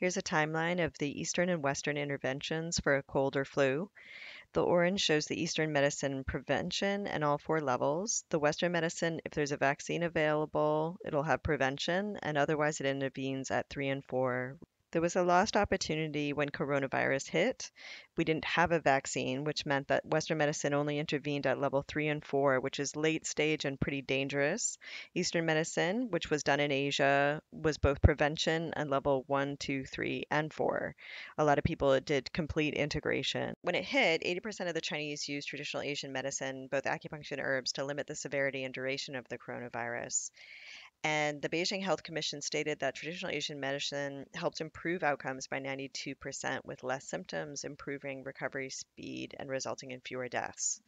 Here's a timeline of the Eastern and Western interventions for a cold or flu. The orange shows the Eastern medicine prevention and all four levels. The Western medicine, if there's a vaccine available, it'll have prevention, and otherwise it intervenes at three and four. There was a lost opportunity when coronavirus hit. We didn't have a vaccine, which meant that Western medicine only intervened at level three and four, which is late stage and pretty dangerous. Eastern medicine, which was done in Asia, was both prevention and level one, two, three, and four. A lot of people did complete integration. When it hit, 80% of the Chinese used traditional Asian medicine, both acupuncture and herbs, to limit the severity and duration of the coronavirus. And the Beijing Health Commission stated that traditional Asian medicine helped improve outcomes by 92% with less symptoms, improving recovery speed, and resulting in fewer deaths.